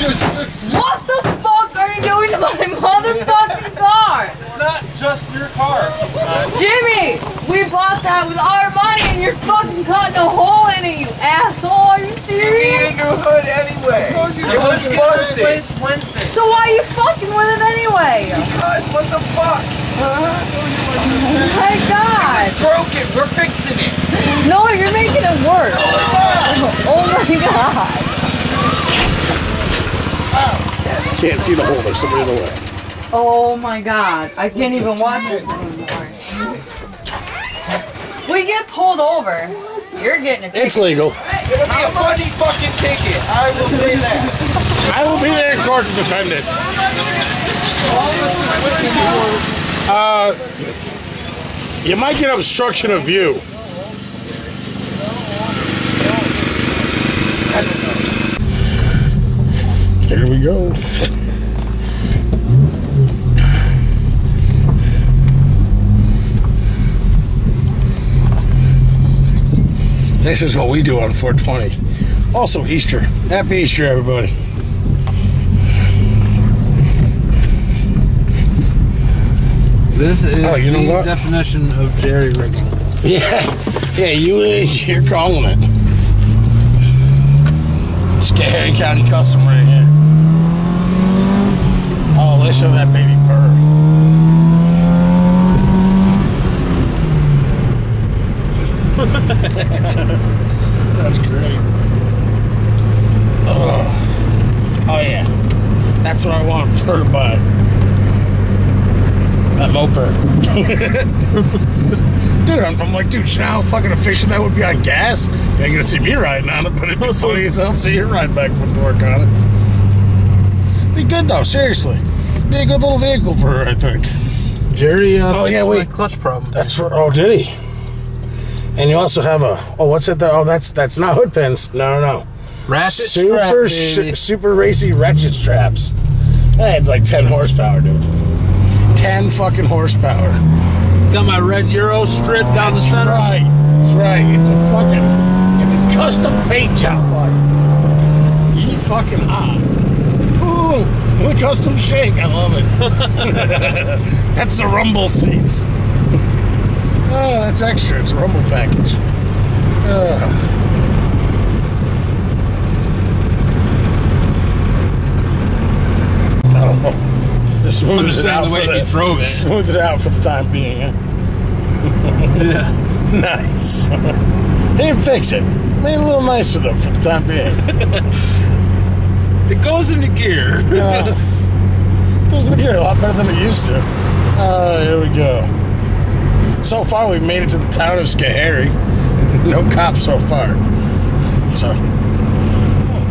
What the fuck are you doing to my motherfucking car? It's not just your car. Jimmy, we bought that with our money and you're fucking cutting a hole in it, you asshole. Are you You serious? need a new hood anyway. It was busted. replace Wednesday. So why are you fucking with it anyway? Guys, what the fuck? Oh my god. Broken. We're fixing it. No, you're making it worse. Oh my god. Can't see the hole. There's somebody in the way. Oh my god. I can't even watch this anymore. We get pulled over. You're getting a ticket. It's legal. It'll be a funny fucking ticket. I will say that. I will be there in court to defend it. Uh, you might get obstruction of view. Here we go. This is what we do on 420. Also Easter. Happy Easter, everybody. This is Oh, you know the what? definition of jerry rigging. Yeah, yeah, you you're calling it. Scary County Custom right here. Let's show that baby purr. That's great. Oh, oh yeah, that's what I want to buy. That moper. Dude, I'm, I'm like, dude, you know how fucking efficient that would be on gas? You ain't gonna see me riding on it, but it'd be funny as hell to see you ride back from work on it. Be good though, seriously. Be a good little vehicle for her, I think. Jerry, uh, Oh, yeah, wait. clutch problem. That's for, oh, did he? And you also have a, oh, what's it? That, oh, that's that's not hood pins. No, no, no. Ratchet Super, sh- super racy ratchet straps. Hey, it's like 10 horsepower, dude. 10 fucking horsepower. Got my red Euro strip down the center. right. That's right. It's a fucking, it's a custom paint job, like. Ye fucking hot. The custom shake. I love it. that's the rumble seats. Oh, that's extra. It's a rumble package. Ugh. Oh, just smooth it out the way for he drove it. Smooth it out for the time being. Yeah? Yeah. Nice. He didn't fix it. Made it a little nicer though for the time being. It goes into gear. Uh, goes into gear a lot better than it used to. Uh, here we go. So far, we've made it to the town of Schoharie. No cops so far. So,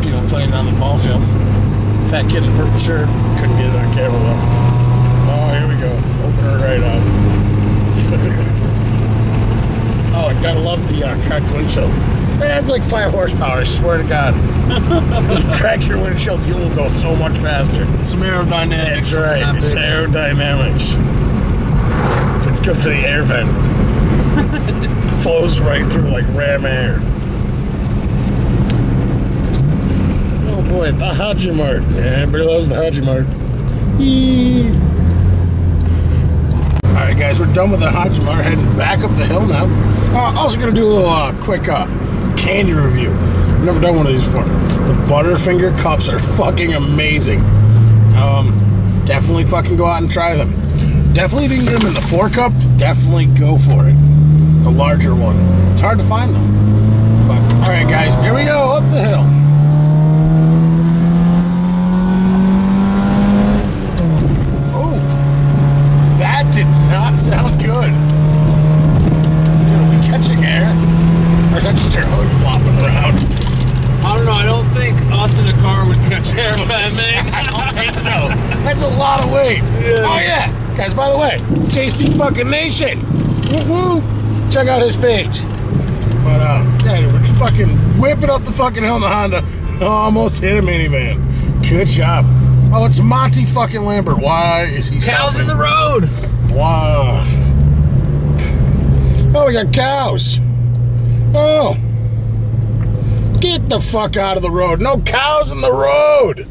people playing on the ball field. Fat kid in purple shirt. Couldn't get it on camera though. Oh, here we go. Open her right up. oh, I gotta love the uh, cracked windshield. Man, it's like five horsepower. I swear to God. you crack your windshield, you will go so much faster. Some aerodynamics. That's right. It's aerodynamics. It's good for the air vent. Flows right through like ram air. Oh boy, the Haji Mart. Yeah, everybody loves the Haji Mart. All right, guys, we're done with the Haji Mart. Heading back up the hill now. Uh, also gonna do a little uh, quick uh, candy review. I've never done one of these before. The Butterfinger cups are fucking amazing. Um, definitely fucking go out and try them. Definitely if you can get them in the four cup, definitely go for it. The larger one. It's hard to find them. But all right, guys, here we go up the hill. Oh, that did not sound good. Dude, are we catching air? Or is that just your hood flopping around? I don't know. I don't think us in a car would catch air with that man. I don't think so. That's a lot of weight. Oh yeah, guys. By the way, it's JC fucking Nation. Woo woo. Check out his page. But uh, yeah, we're just fucking whipping up the fucking hill in the Honda. Almost hit a minivan. Good job. Oh, it's Monty fucking Lambert. Why is he? Cows stopping? in the road. Wow. Oh, we got cows. Oh. Get the fuck out of the road. No cows in the road.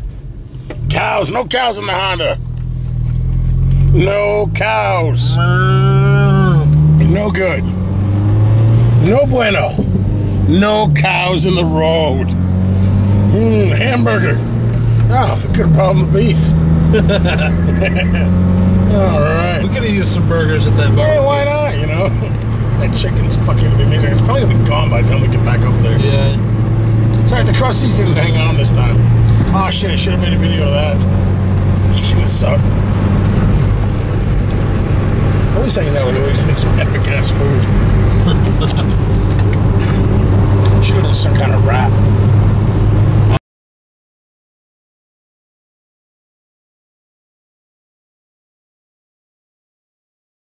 Cows. No cows in the Honda. No cows. No good. No bueno. No cows in the road. Mmm, hamburger. Oh, could have brought the beef. All right. We could have used some burgers at that bar. Yeah, why not? You know, that chicken's fucking gonna be amazing. It's probably gonna be gone by the time we get back up there. Yeah. Sorry, the crusties didn't hang on this time. Oh shit! I should have made a video of that. It's gonna suck. Always saying that we always make some epic ass food. should have done some kind of rap.